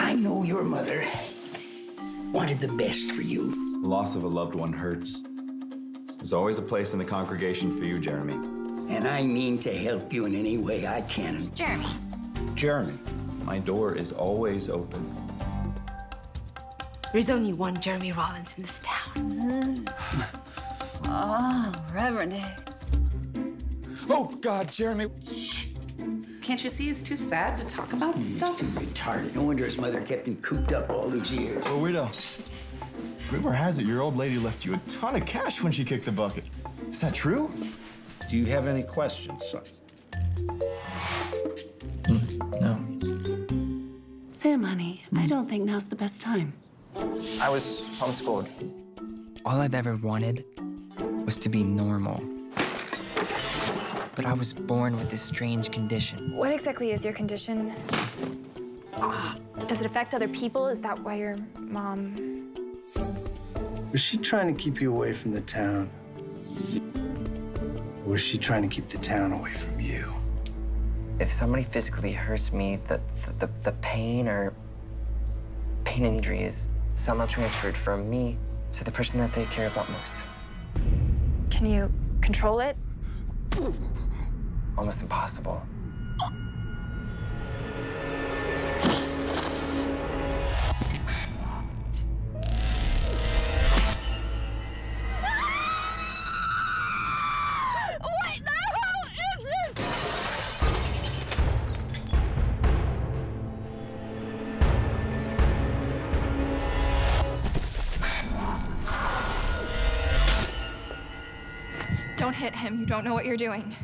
I know your mother wanted the best for you. The loss of a loved one hurts. There's always a place in the congregation for you, Jeremy. And I mean to help you in any way I can. Jeremy. Jeremy, my door is always open. There's only one Jeremy Rollins in this town. Mm-hmm. Oh, Reverend Hicks. Oh, God, Jeremy. Can't you see he's too sad to talk about hmm, stuff? Too retarded. No wonder his mother kept him cooped up all these years. Oh, Widow. Rumor has it your old lady left you a ton of cash when she kicked the bucket. Is that true? Do you have any questions, son? Hmm, no. Sam, honey, I don't think now's the best time. I was homeschooled. All I've ever wanted was to be normal. But I was born with this strange condition. What exactly is your condition? Does it affect other people? Is that why your mom... Was she trying to keep you away from the town? Or was she trying to keep the town away from you? If somebody physically hurts me, the, the, the, the pain or pain injury is somehow transferred from me to the person that they care about most. Can you control it? Almost impossible. Don't hit him. You don't know what you're doing.